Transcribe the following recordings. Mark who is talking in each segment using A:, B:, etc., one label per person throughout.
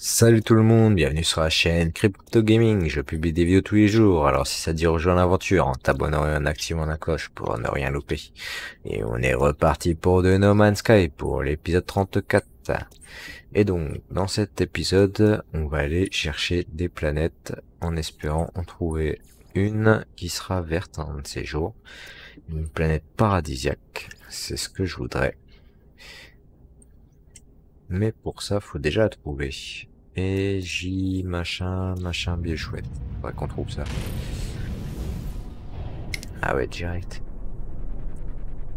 A: Salut tout le monde, bienvenue sur la chaîne Crypto Gaming. Je publie des vidéos tous les jours, alors si ça dit rejoins l'aventure, en t'abonnant et en activant la cloche pour ne rien louper. Et on est reparti pour de No Man's Sky pour l'épisode 34. Et donc, dans cet épisode, on va aller chercher des planètes en espérant en trouver une qui sera verte un de ces jours. Une planète paradisiaque, c'est ce que je voudrais. Mais pour ça, faut déjà trouver. Et J machin, machin bien chouette. Faudrait qu'on trouve ça. Ah ouais, direct.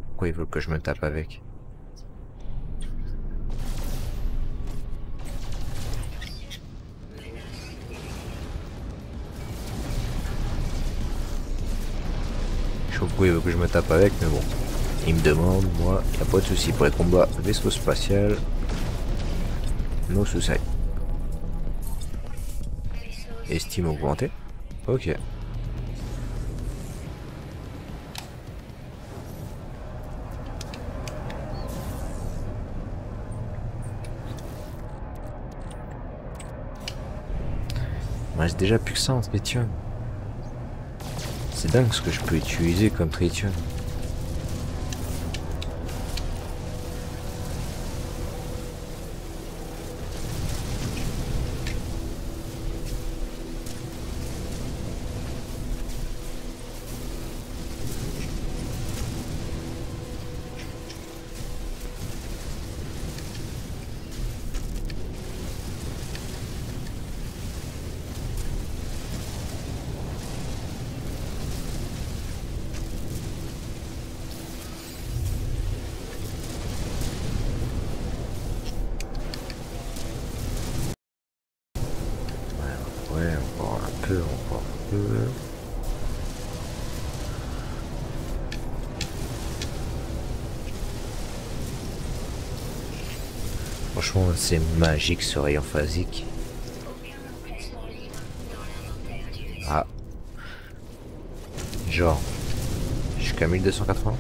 A: Pourquoi il veut que je me tape avec? Je sais pas pourquoi il veut que je me tape avec, mais bon. Il me demande, moi, y a pas de souci pour les combats vaisseau spatial. No suicide. Estime augmentée. Ok. Moi j'ai déjà plus que ça en tritium. C'est dingue ce que je peux utiliser comme tritium. Franchement, c'est magique ce rayon phasique. Ah. Genre. Jusqu'à 1280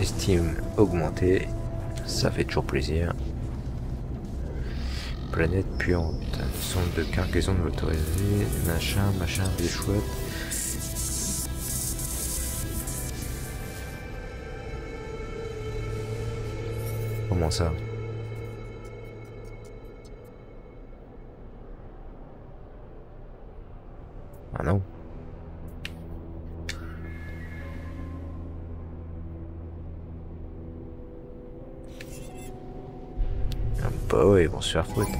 A: Estime augmentée, ça fait toujours plaisir. Planète puante, sonde de cargaison de machin, machin, des chouettes. Comment ça? Vont se faire foutre.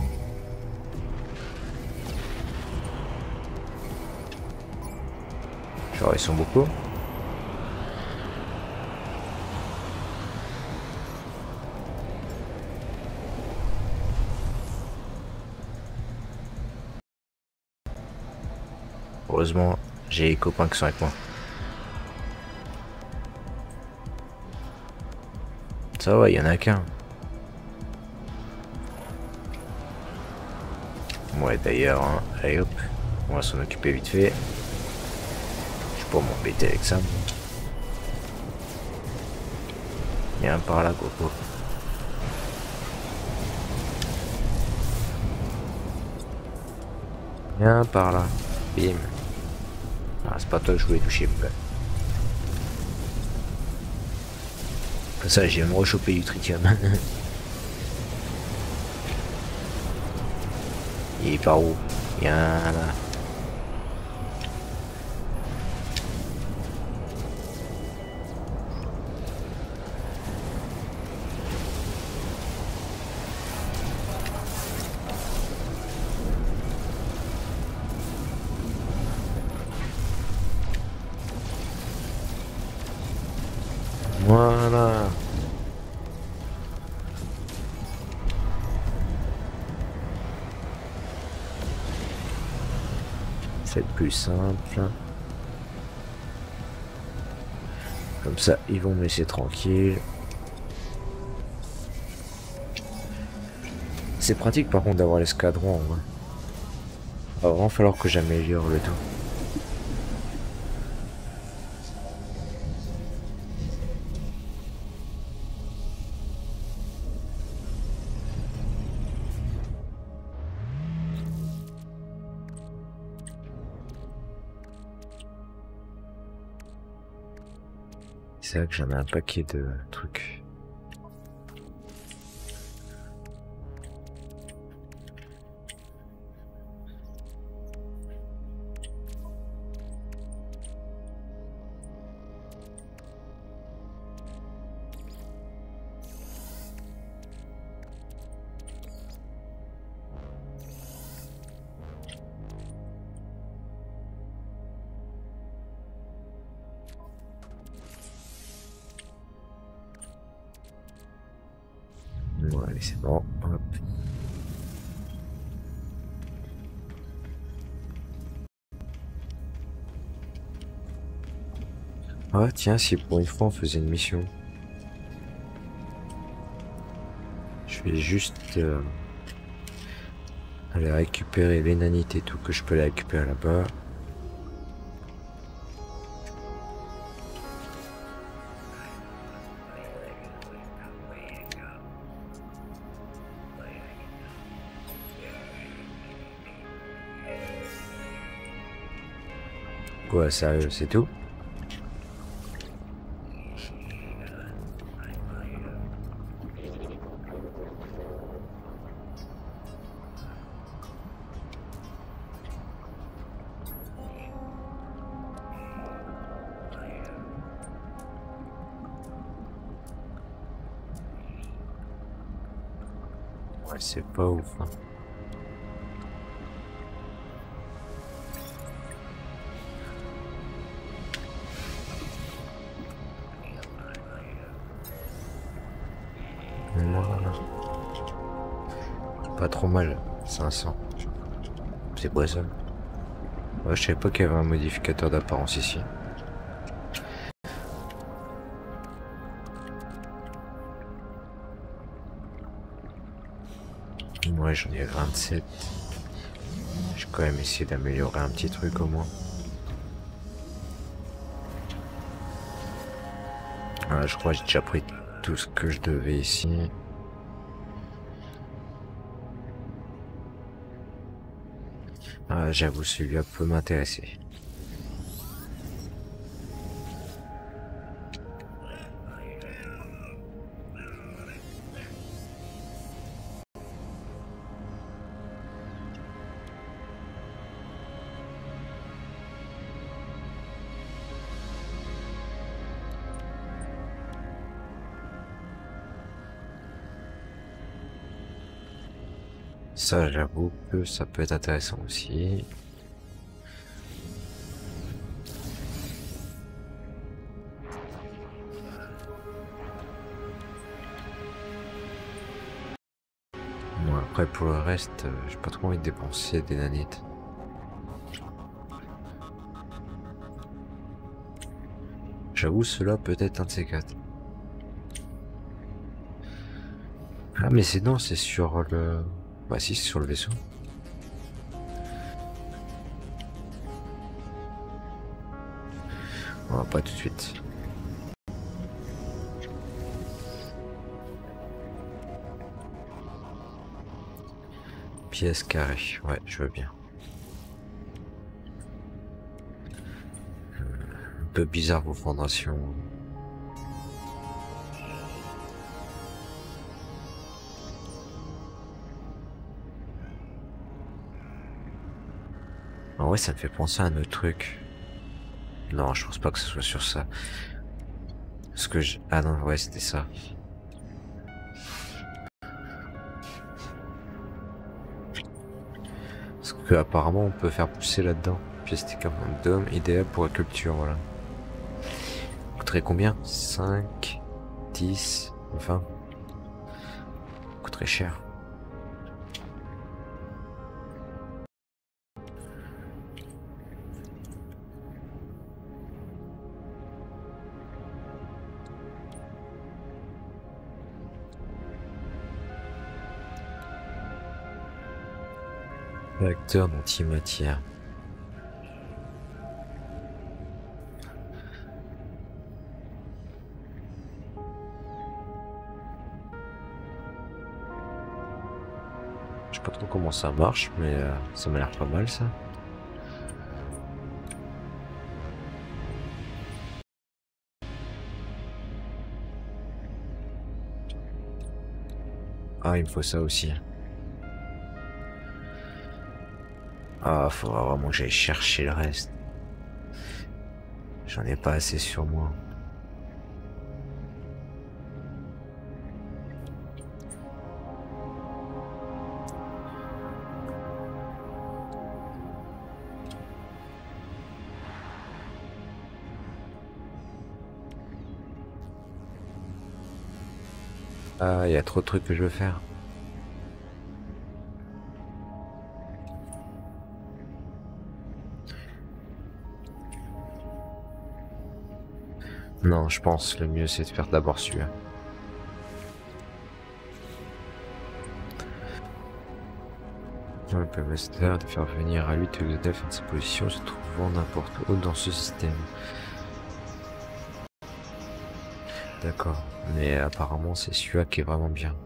A: Genre ils sont beaucoup. Heureusement, j'ai les copains qui sont avec moi. Ça va, il y en a qu'un. Ouais, d'ailleurs, hein, allez hop, on va s'en occuper vite fait. Je peux m'embêter avec ça. Viens par là, Coco. Viens par là. Bim. Ah, c'est pas toi que je voulais toucher. Comme ça, j'ai me rechoper du tritium. evil. Yeah. What? C'est plus simple. Comme ça, ils vont me laisser tranquille. C'est pratique par contre d'avoir l'escadron. Il va vraiment falloir que j'améliore le tout. Vrai que j'en ai un paquet de trucs. Tiens, si pour une fois on faisait une mission. Je vais juste euh, aller récupérer les nanites et tout que je peux les récupérer là-bas. Quoi, sérieux, c'est tout? Mal, 500. C'est ça. Ouais, je savais pas qu'il y avait un modificateur d'apparence ici. Moi j'en ai 27. Je vais quand même essayer d'améliorer un petit truc au moins. Je crois que j'ai déjà pris tout ce que je devais ici. J'avoue, celui-là peut m'intéresser. Ça, j'avoue que ça peut être intéressant aussi. Bon, après, pour le reste, euh, j'ai pas trop envie de dépenser des nanites. J'avoue, cela peut être un de ces quatre. Ah, mais c'est non, c'est sur le... Bah si, c'est sur le vaisseau. Oh, pas tout de suite. Pièce carrée, ouais, je veux bien. Un peu bizarre vos fondations. Ça me fait penser à un autre truc. Non, je pense pas que ce soit sur ça. Ce que je... Ah non, ouais, c'était ça. Parce que apparemment on peut faire pousser là-dedans. Pièce comme un dôme idéal pour la culture, voilà. Coûterait combien? 5 10, 20. Coûterait cher. Acteur d'antimatière. Je sais pas trop comment ça marche, mais euh, ça m'a l'air pas mal ça. Ah, il me faut ça aussi. Ah, faudra vraiment que j'aille chercher le reste. J'en ai pas assez sur moi. Ah, il y a trop de trucs que je veux faire. Non, je pense le mieux c'est de faire d'abord celui-là. Le master de faire venir à lui tous les elfes en sa position se trouvant n'importe où dans ce système. D'accord, mais apparemment c'est celui-là qui est vraiment bien.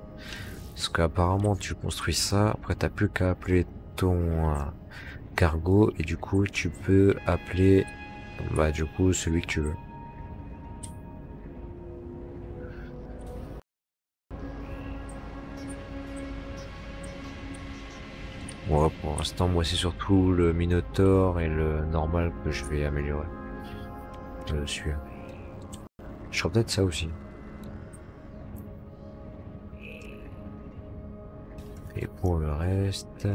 A: Parce qu'apparemment tu construis ça, après t'as plus qu'à appeler ton euh, cargo et du coup tu peux appeler bah du coup celui que tu veux. Ouais, pour l'instant, moi, c'est surtout le Minotaur et le normal que je vais améliorer. Je suis. Je ferai peut-être ça aussi. Et pour le reste...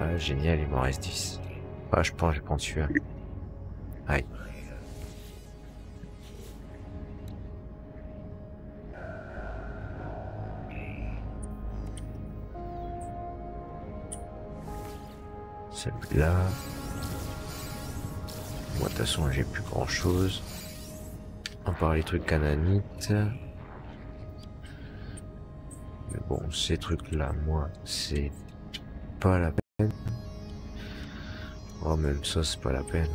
A: Ah, génial, il m'en reste 10. Ah, je pense que je vais prendre celui-là. Aïe. Celle-là. Moi, de toute façon, j'ai plus grand chose. À part les trucs cananites. Mais bon, ces trucs-là, moi, c'est pas la peine. Oh, même ça, c'est pas la peine.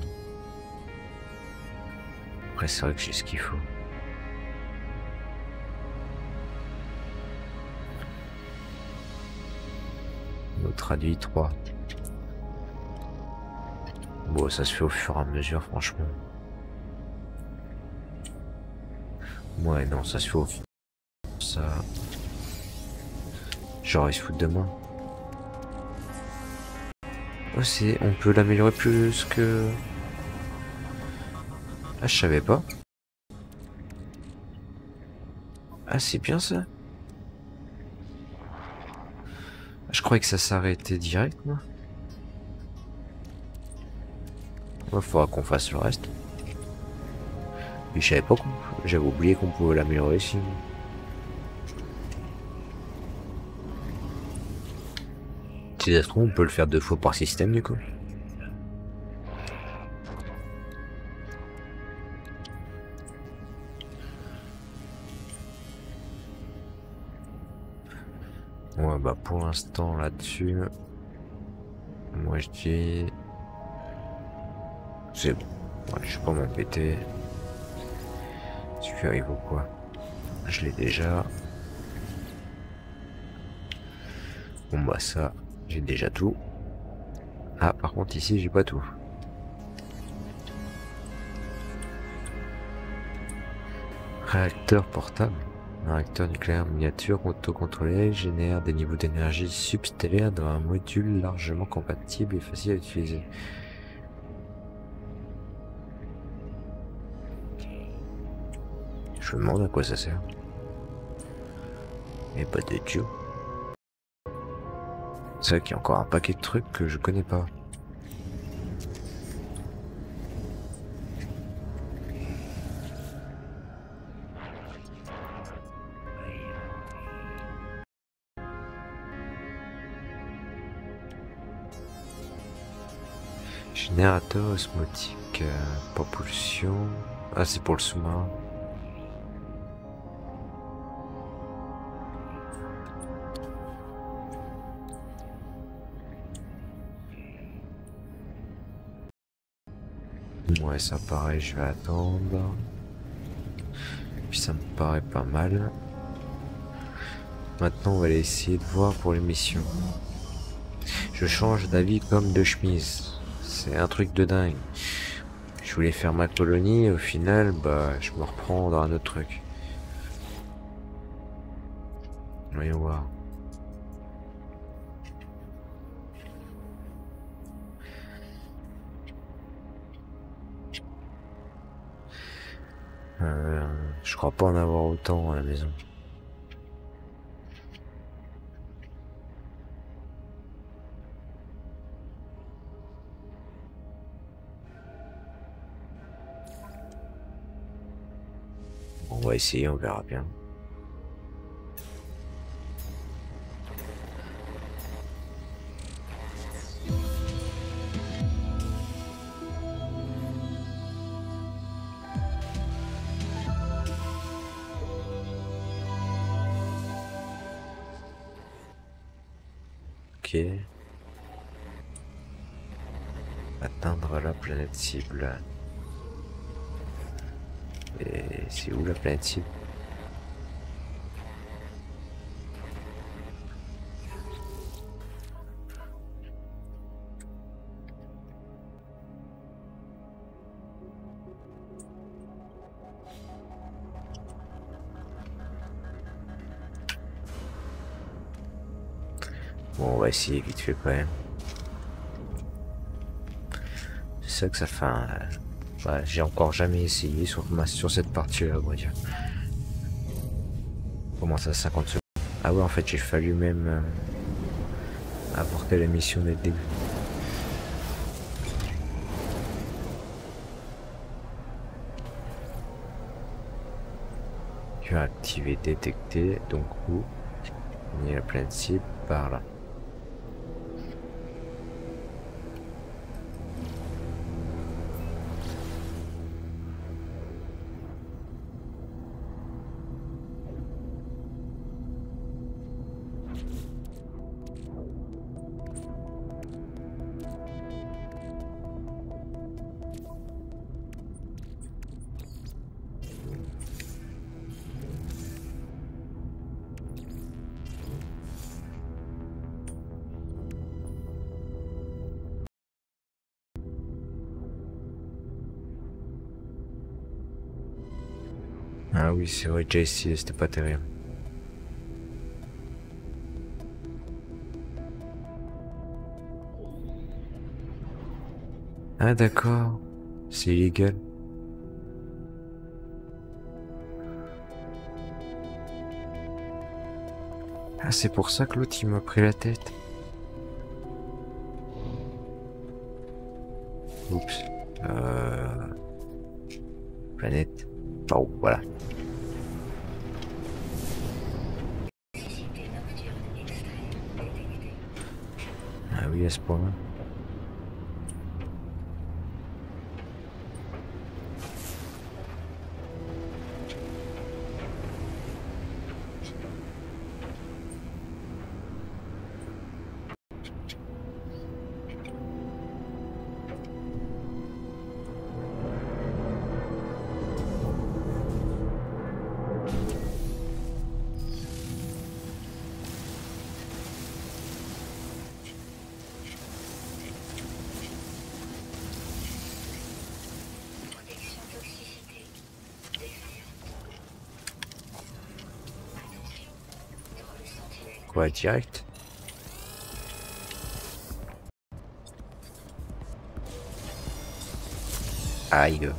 A: Après, c'est vrai que j'ai ce qu'il faut. Nous traduit 3. Ça se fait au fur et à mesure, franchement. Ouais, non, ça se fait au fur Ça... Genre, il se fout de moi. Oh, c'est... On peut l'améliorer plus que... Ah, je savais pas. Ah, c'est bien ça. Je croyais que ça s'arrêtait direct, moi. Il faudra qu'on fasse le reste. Et je savais pas qu'on... J'avais oublié qu'on pouvait l'améliorer ici. Si ça se trouve, on peut le faire deux fois par système du coup. Ouais bah pour l'instant là-dessus, moi je dis c'est bon. je vais pas m'embêter. Tu arrives ou quoi Je l'ai déjà. Bon bah ça, j'ai déjà tout. Ah par contre ici j'ai pas tout. Réacteur portable. Un réacteur nucléaire miniature autocontrôlé génère des niveaux d'énergie substellaire dans un module largement compatible et facile à utiliser. Je me demande à quoi ça sert. Et pas de Dieu. C'est vrai qu'il y a encore un paquet de trucs que je connais pas. Générateur osmotique, euh, propulsion. Ah, c'est pour le sous-marin. Ouais, ça paraît, je vais attendre. Puis ça me paraît pas mal. Maintenant, on va aller essayer de voir pour les missions. Je change d'avis comme de chemise. C'est un truc de dingue. Je voulais faire ma colonie, au final, bah, je me reprends dans un autre truc. Voyons voir. Euh, je crois pas en avoir autant à la maison. On va essayer, on verra bien. Planète cible. Et c'est où la planète cible? On va essayer vite fait quand même. Que ça fait un... Ouais, j'ai encore jamais essayé sur, sur cette partie-là, on va dire. Comment ça, 50 secondes Ah ouais, en fait, j'ai fallu même euh, apporter la mission dès le début. Tu as activé détecté, donc où? Y a la pleine cible par là. C'est vrai, JC, c'était pas terrible. Ah d'accord, c'est illégal. Ah c'est pour ça que l'autre il m'a pris la tête. Oups. Euh... Planète. Oh, voilà. Ah oui, Quoi, direct Aïe.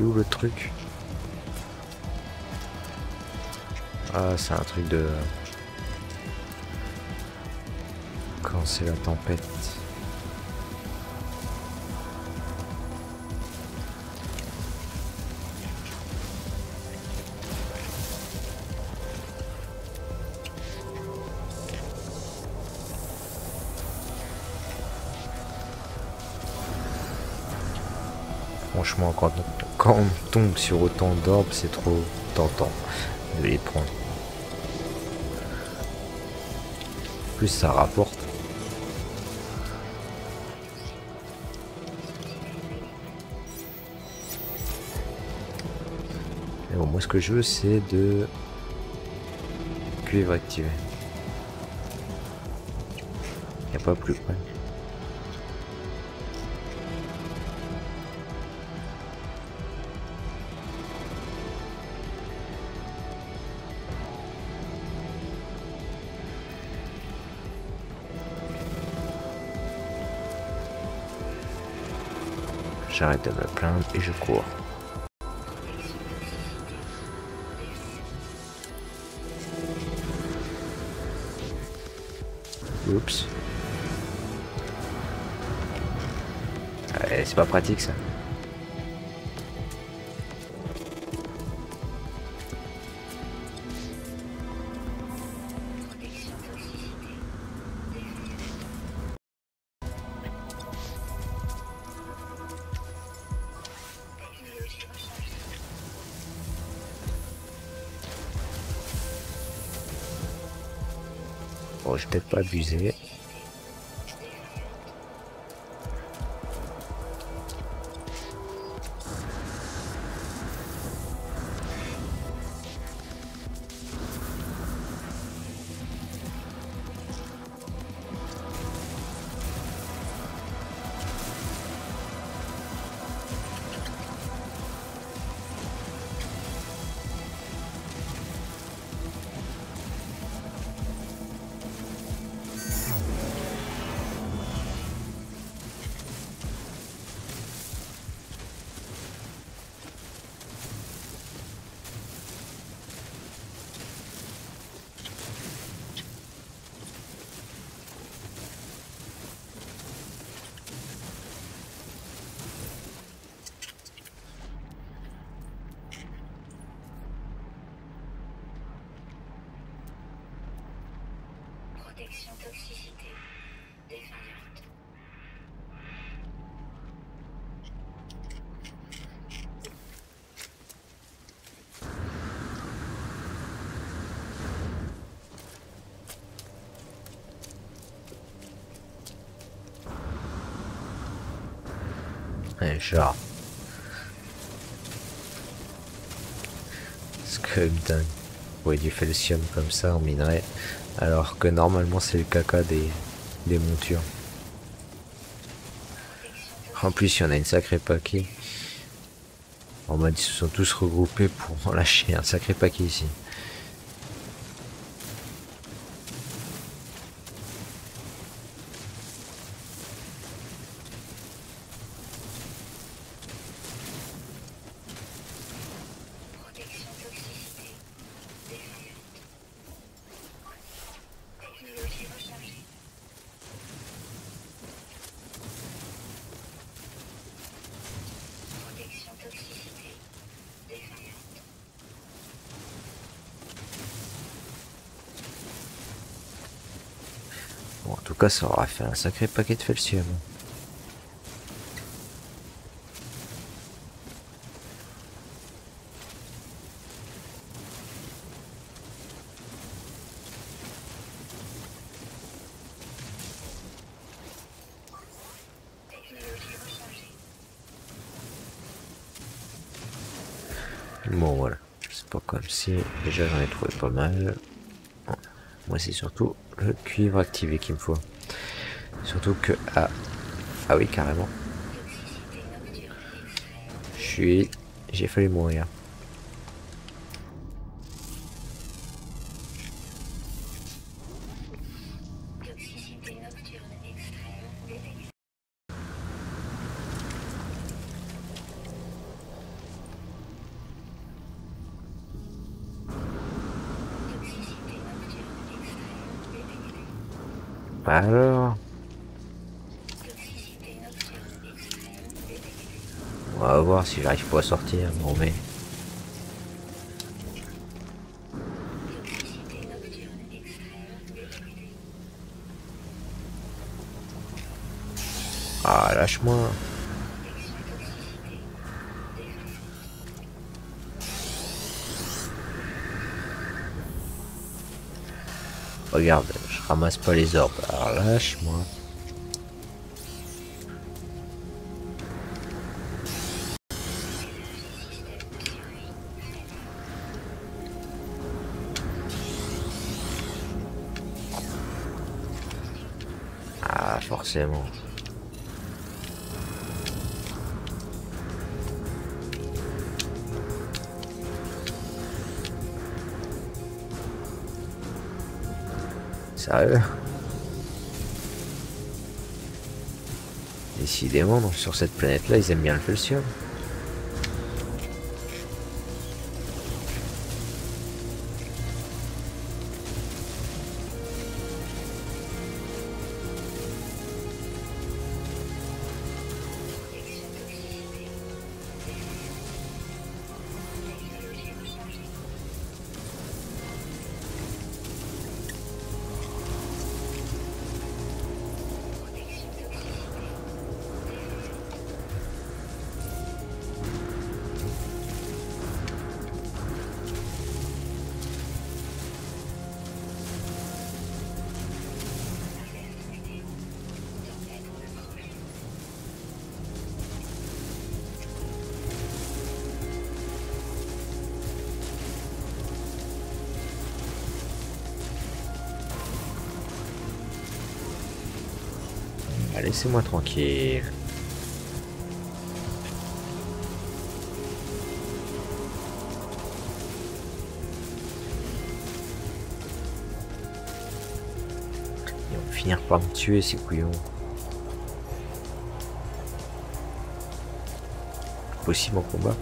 A: Où le truc? Ah, c'est un truc de... Quand c'est la tempête. Quand on tombe sur autant d'orbes, c'est trop tentant de les prendre. Plus ça rapporte. Mais bon, moi ce que je veux c'est de cuivre activé. Il n'y a pas plus près. J'arrête de me plaindre et je cours. Oups. c'est pas pratique ça. Pas abuser.
B: Protection toxicité défaillante.
A: Ouais, genre. C'est quand même dingue. Ouais, du calcium comme ça en minerai. Alors que normalement c'est le caca des, des montures. En plus, il y en a une sacrée paquet. On m'a dit qu'ils se sont tous regroupés pour en lâcher un sacré paquet ici. Bon, en tout cas, ça aura fait un sacré paquet de felsium. Bon, voilà. C'est pas comme si. Déjà, j'en ai trouvé pas mal. C'est surtout le cuivre activé qu'il me faut. Surtout que. Ah, ah oui, carrément. Je suis. J'ai failli mourir. si j'arrive pas à sortir, bon mais... Ah, lâche-moi. Regarde, je ramasse pas les orbes, alors lâche-moi. Forcément. Sérieux? Décidément, sur cette planète-là, ils aiment bien le. Ah, Laissez-moi tranquille. Ils vont finir par me tuer ces couillons. Possible en combat.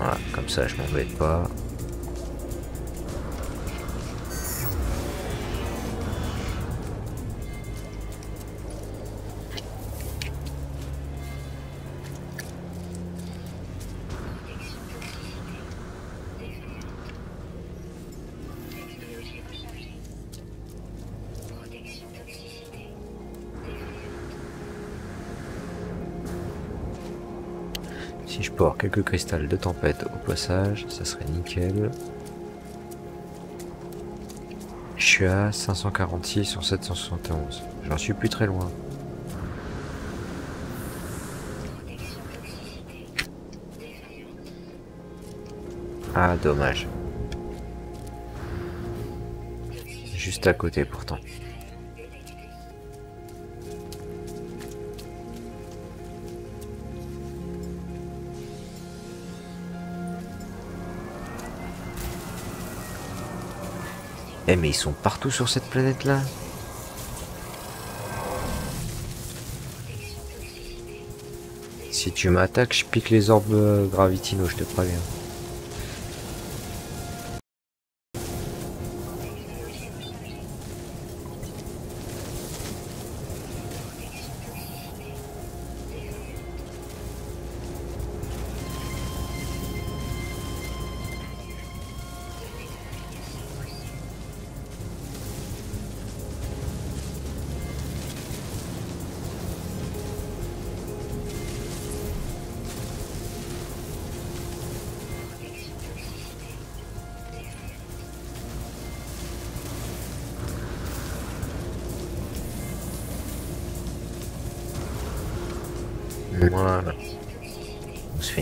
A: Voilà, comme ça je m'embête pas. Quelques cristals de tempête au passage, ça serait nickel. Je suis à 546 sur 771. J'en suis plus très loin. Ah, dommage. Juste à côté pourtant. Eh mais ils sont partout sur cette planète là. Si tu m'attaques, je pique les orbes gravitino, je te préviens.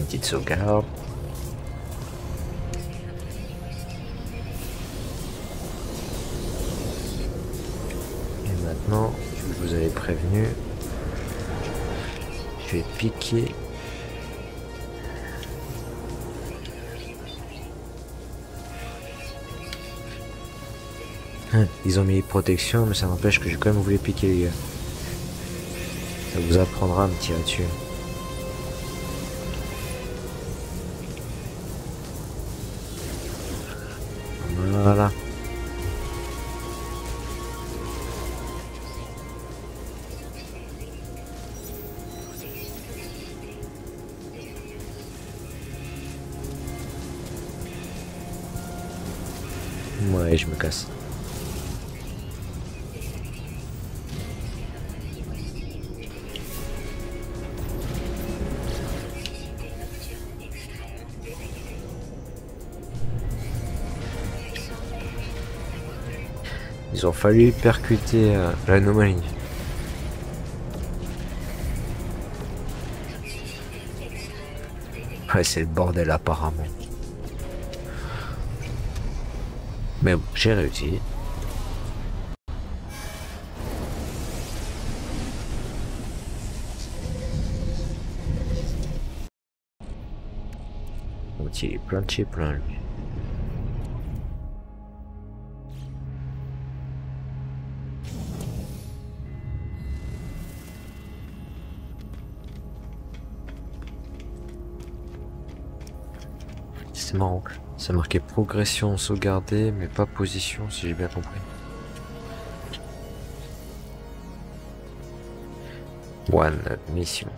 A: Petite sauvegarde. Et maintenant, je vous avais prévenu. Je vais piquer. Hein, Ils ont mis protection, mais ça n'empêche que j'ai quand même voulu piquer les gars. Ça vous apprendra à me tirer dessus. Ils ont fallu percuter euh, l'anomalie. Ouais, c'est le bordel apparemment. Mais bon, j'ai réussi. Il est plein de chez plein lui. C'est marrant. Ça marquait progression sauvegardée, mais pas position, si j'ai bien compris. One mission.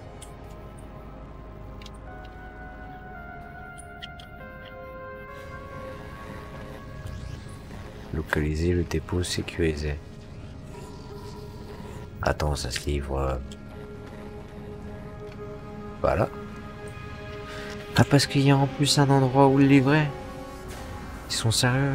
A: Localiser le dépôt sécurisé. Attends, ça se livre. euh, Voilà. Ah, parce qu'il y a en plus un endroit où le livrer. Ils sont sérieux.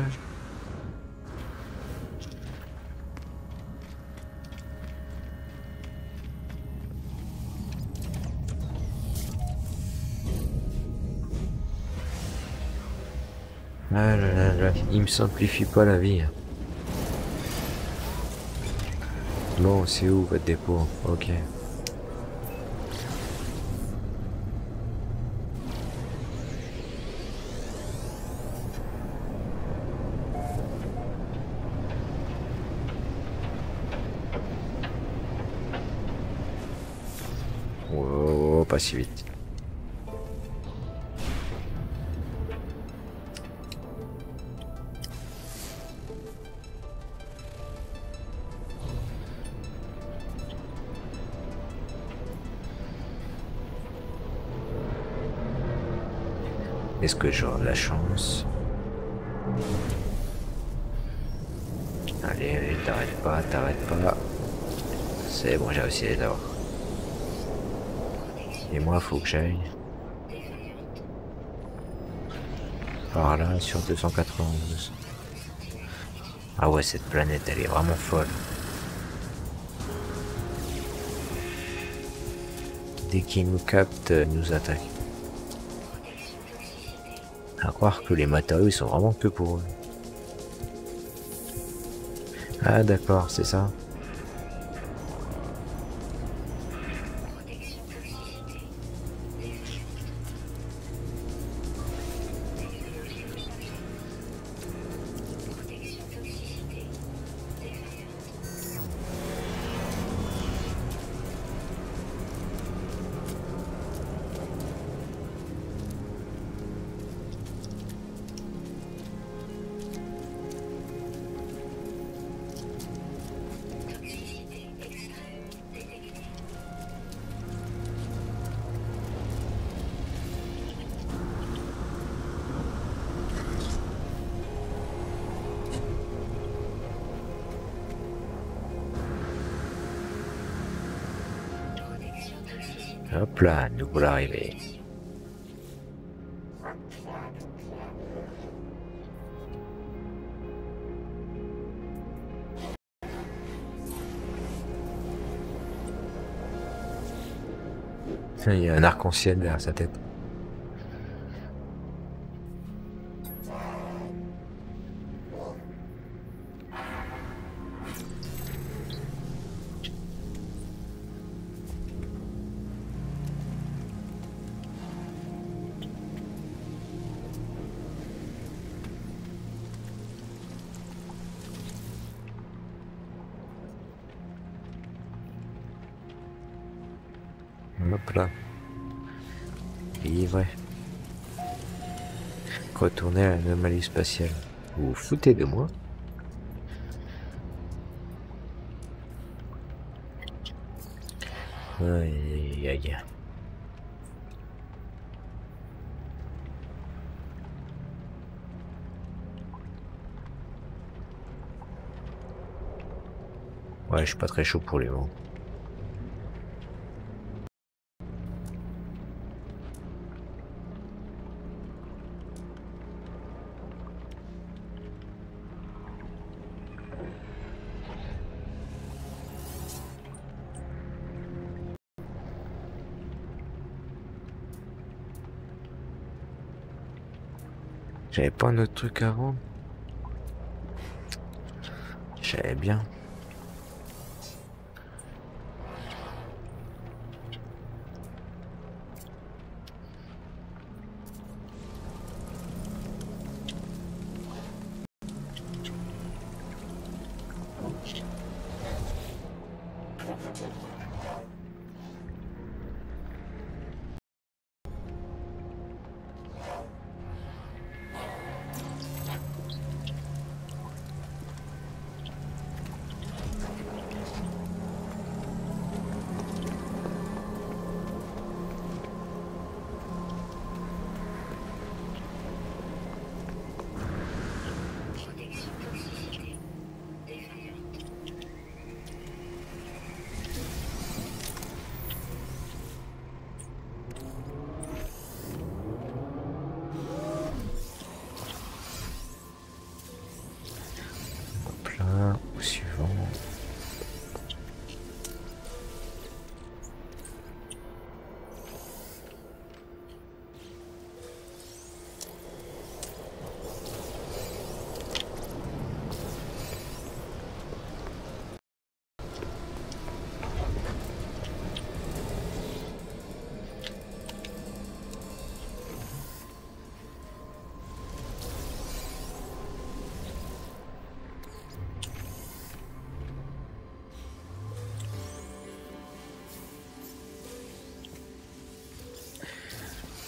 A: Ah là là là, il me simplifie pas la vie. hein. Bon, c'est où votre dépôt? Ok. Si vite. Est-ce que j'aurai de la chance? Allez, t'arrêtes pas, t'arrêtes pas. C'est bon, j'ai réussi à. Et moi, faut que j'aille. Par là, sur 291. Ah ouais, cette planète, elle est vraiment folle. Dès qu'ils nous captent, ils nous attaquent. À croire que les matériaux, ils sont vraiment que pour eux. Ah d'accord, c'est ça. Il y a un arc-en-ciel derrière sa tête. Spatiale. Vous vous foutez de moi Aïe aïe aïe. Ouais, je suis pas très chaud pour les mots. J'avais pas un autre truc à vendre. J'avais bien.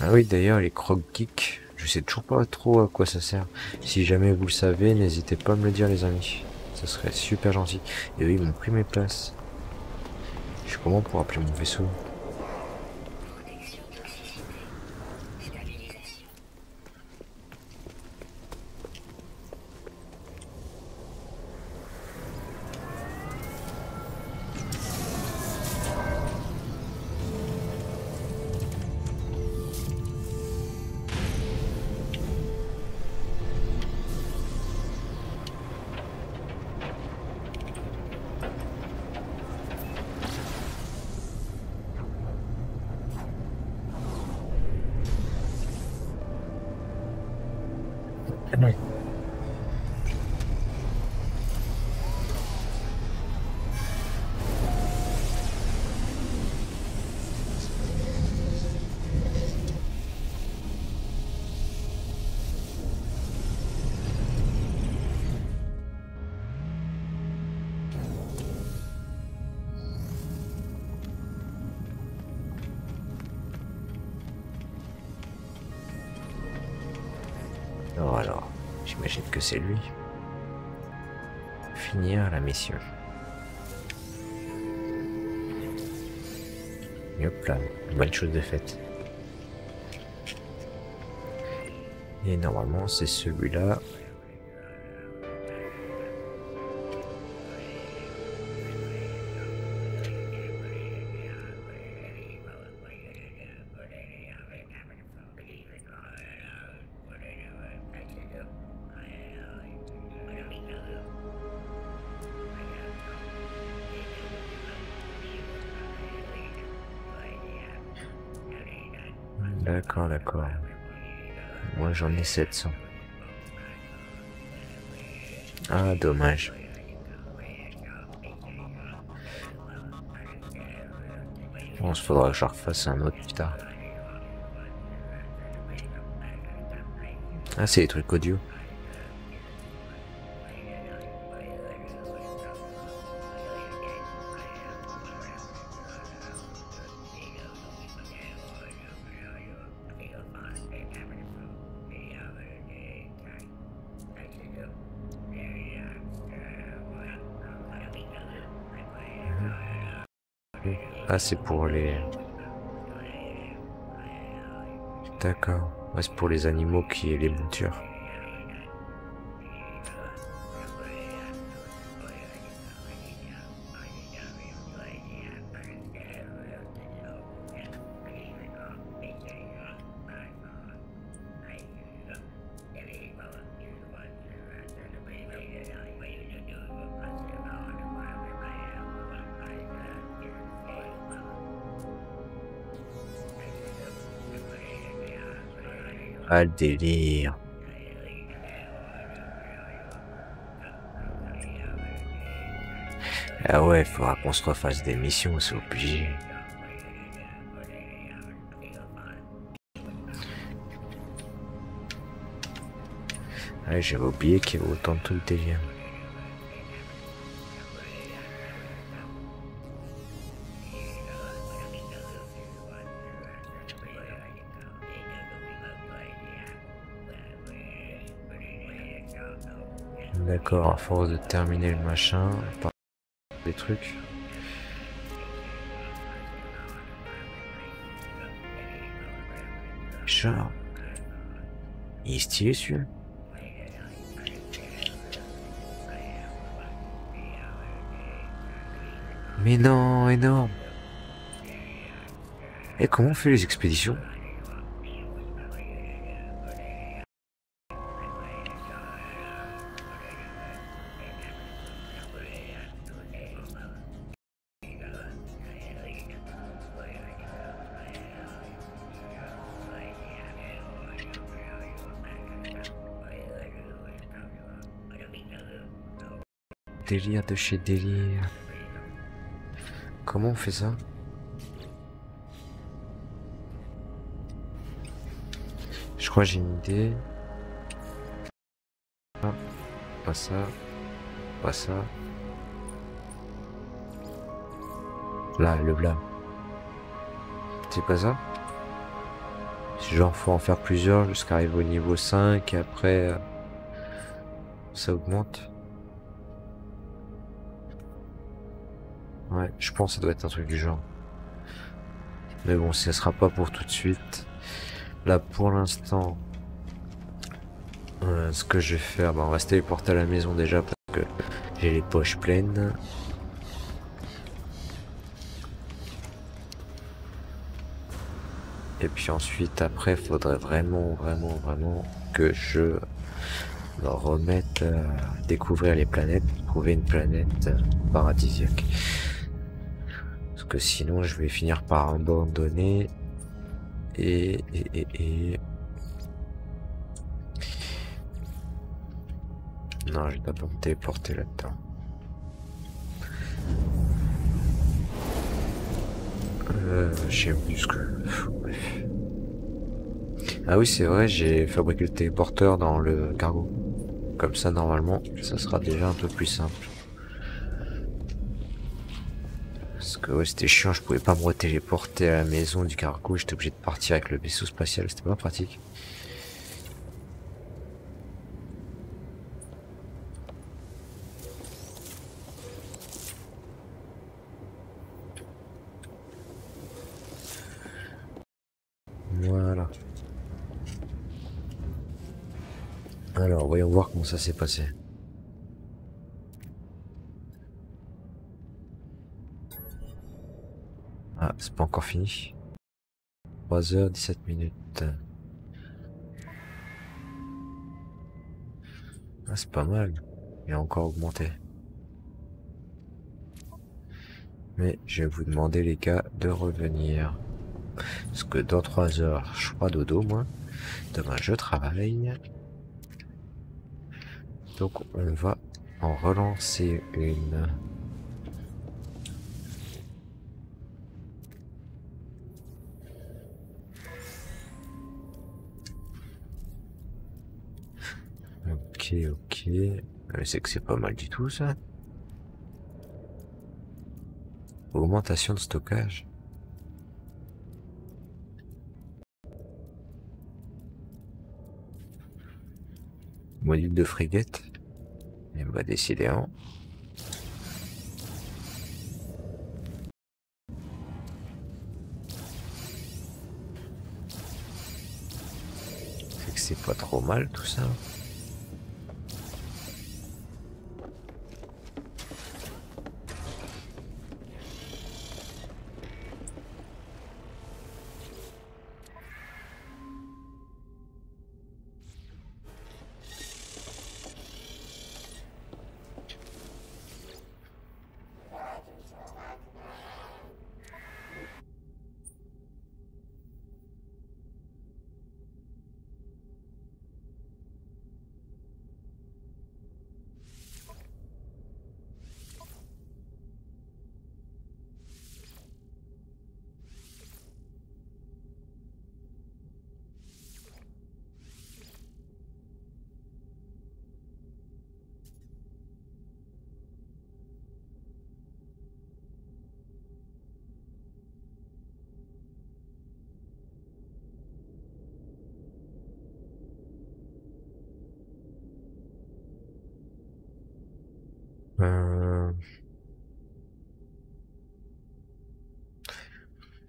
A: Ah oui, d'ailleurs, les croque geeks, je sais toujours pas trop à quoi ça sert. Si jamais vous le savez, n'hésitez pas à me le dire, les amis. Ça serait super gentil. Et eux, ils m'ont pris mes places. Je sais comment pour appeler mon vaisseau. C'est lui. Finir la mission. Et hop là, bonne chose de faite. Et normalement, c'est celui-là. D'accord, d'accord. Moi, j'en ai 700. Ah, dommage. Bon, il faudra que je refasse un autre plus tard. Ah, c'est les trucs audio. Ah, c'est pour les... D'accord. Ouais, c'est pour les animaux qui est les montures. délire. Ah ouais, faudra qu'on se refasse des missions, c'est obligé. Ah, j'avais oublié qu'il y avait autant de trucs délire. D'accord, à force de terminer le machin, par des trucs. Genre. Il est stylé celui-là. Mais non, énorme. Et comment on fait les expéditions? De chez délire. Comment on fait ça? Je crois j'ai une idée. Ah, pas ça. Pas ça. Là, le blâme. C'est pas ça? Genre faut en faire plusieurs jusqu'à arriver au niveau 5 et après euh, ça augmente. Je pense que ça doit être un truc du genre. Mais bon, ça sera pas pour tout de suite. Là, pour l'instant, euh, ce que je vais faire, bah, on va se téléporter à la maison déjà parce que j'ai les poches pleines. Et puis ensuite, après, faudrait vraiment, vraiment, vraiment que je me remette à découvrir les planètes, trouver une planète paradisiaque. Que sinon, je vais finir par abandonner. Et, et, et, et... Non, je dois pas me téléporter là-dedans. Euh, je sais plus que... Ah oui, c'est vrai, j'ai fabriqué le téléporteur dans le cargo. Comme ça, normalement, ça sera déjà un peu plus simple. Parce ouais, c'était chiant, je pouvais pas me téléporter à la maison du cargo, j'étais obligé de partir avec le vaisseau spatial, c'était pas pratique. Voilà. Alors, voyons voir comment ça s'est passé. C'est pas encore fini. 3h17 minutes. Ah, c'est pas mal. Il a encore augmenté. Mais je vais vous demander les gars de revenir. Parce que dans 3 heures, je crois dodo moi. Demain je travaille. Donc on va en relancer une. Ok, ok. C'est que c'est pas mal du tout ça. Augmentation de stockage. Module de frégate. Et décider en. C'est que c'est pas trop mal tout ça.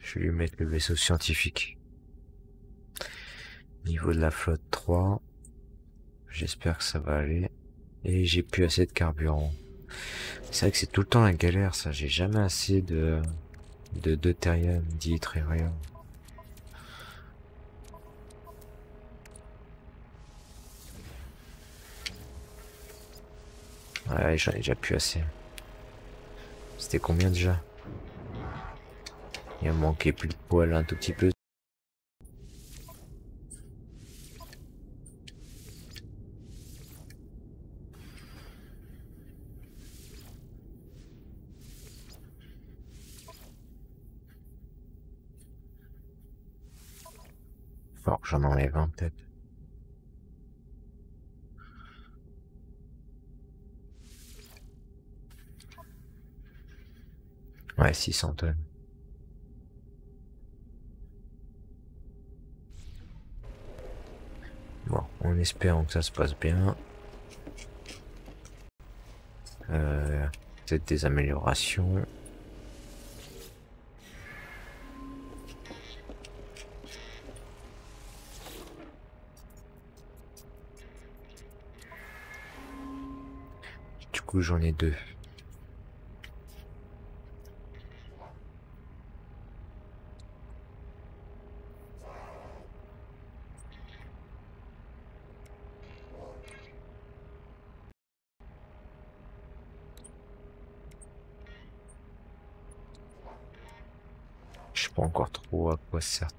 A: Je vais lui mettre le vaisseau scientifique. Niveau de la flotte 3. J'espère que ça va aller. Et j'ai plus assez de carburant. C'est vrai que c'est tout le temps la galère ça. J'ai jamais assez de de deutérium. Ouais, j'en ai déjà plus assez. C'était combien déjà? Il a manqué plus de poils un tout petit peu. Bon, j'en enlève un peut-être. Ouais, 600 tonnes. En espérant que ça se passe bien. Euh, des améliorations. Du coup, j'en ai deux. Je sais pas encore trop à quoi servent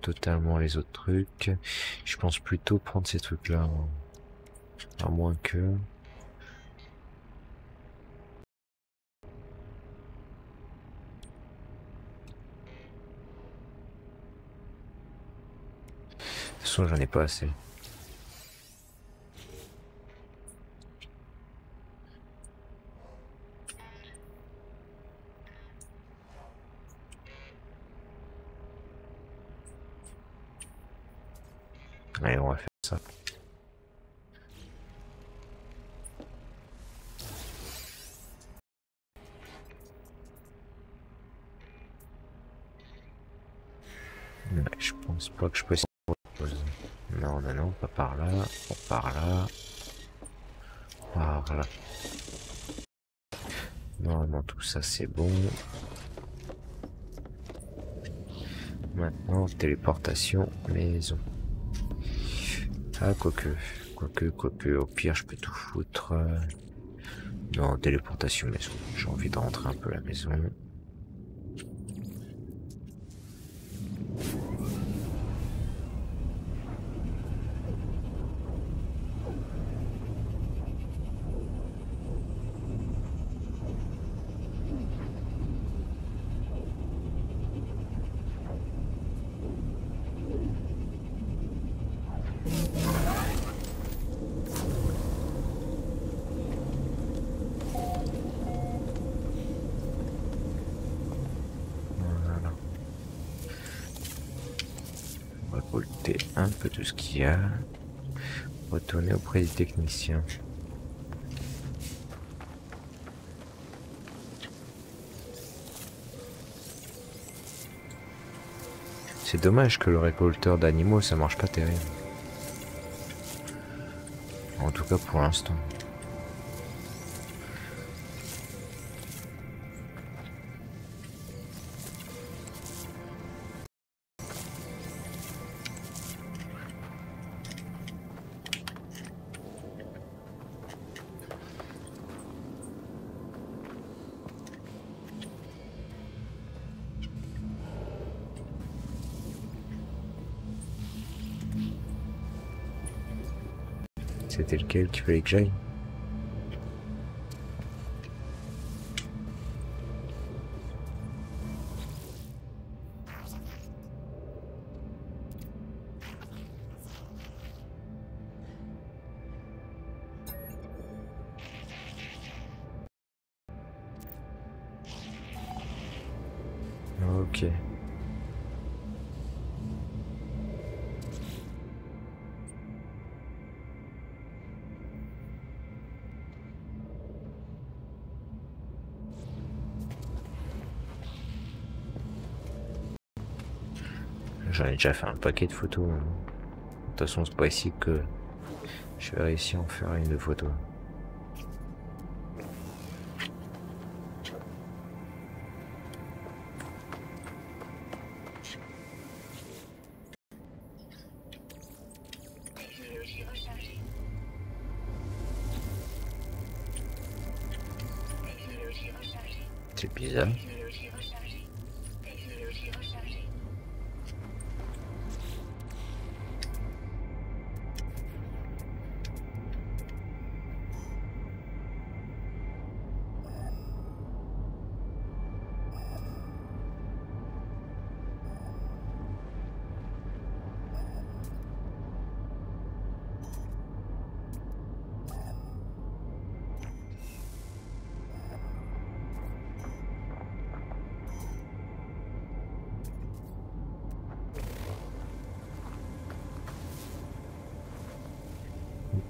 A: totalement les autres trucs. Je pense plutôt prendre ces trucs-là. À moins que... De toute façon, j'en ai pas assez. Que je peux essayer autre chose. Non, non, non, pas par là, par là. Par là. Normalement, tout ça c'est bon. Maintenant, téléportation maison. Ah, quoique, quoique, quoique, au pire, je peux tout foutre. Non, téléportation maison. J'ai envie de rentrer un peu la maison. Voilà. Un peu tout ce qu'il y a. Retourner auprès des techniciens. C'est dommage que le récolteur d'animaux ça marche pas terrible. En tout cas pour l'instant. C'était lequel qu'il fallait déjà fait un paquet de photos. hein. De toute façon, c'est pas ici que je vais réussir à en faire une de photos. C'est bizarre.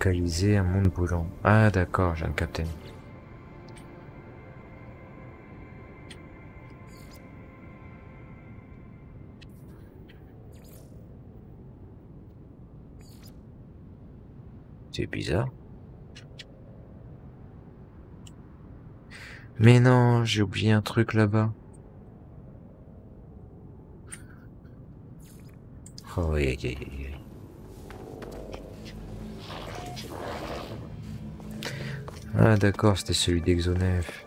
A: Un monde brûlant. Ah d'accord, j'ai un captain. C'est bizarre. Mais non, j'ai oublié un truc là-bas. Oh, aïe, aïe, aïe, Ah d'accord, c'était celui d'Exonef.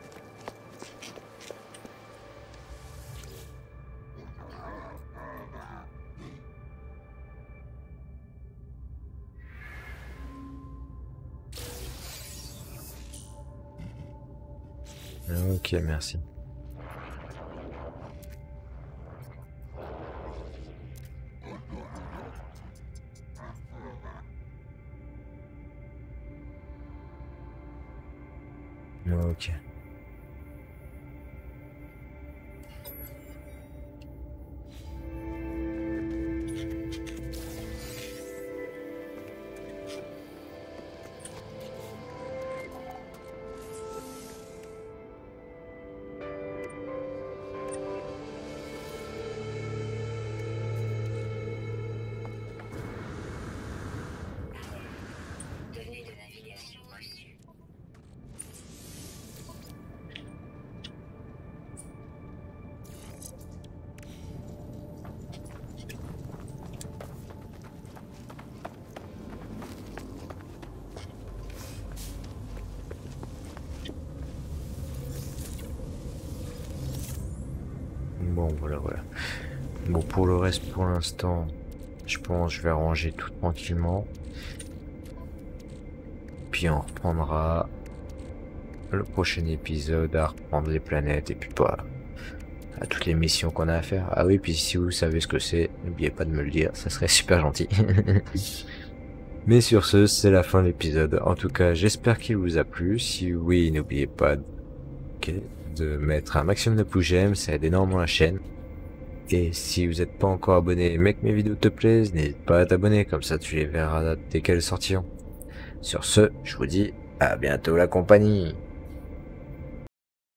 A: Ok. Pour l'instant, je pense que je vais ranger tout tranquillement. Puis on reprendra le prochain épisode à reprendre les planètes et puis pas à toutes les missions qu'on a à faire. Ah oui, puis si vous savez ce que c'est, n'oubliez pas de me le dire, ça serait super gentil. Mais sur ce, c'est la fin de l'épisode. En tout cas, j'espère qu'il vous a plu. Si oui, n'oubliez pas de mettre un maximum de pouces j'aime, ça aide énormément la chaîne. Et si vous n'êtes pas encore abonné, que mes vidéos te plaisent, n'hésite pas à t'abonner, comme ça tu les verras dès qu'elles sortiront. Sur ce, je vous dis à bientôt la compagnie.